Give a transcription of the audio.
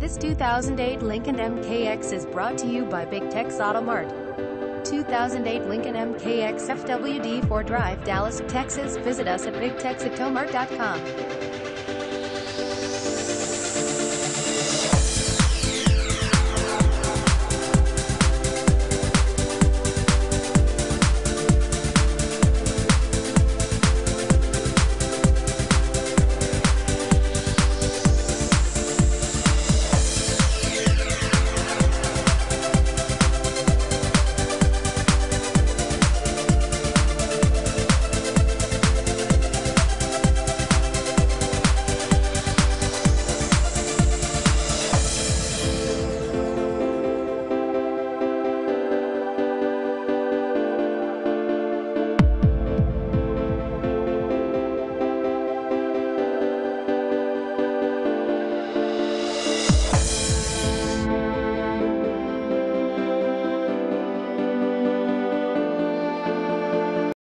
This 2008 Lincoln MKX is brought to you by Big Tex Auto Mart. 2008 Lincoln MKX FWD 4 Drive, Dallas, Texas. Visit us at bigtexautomart.com.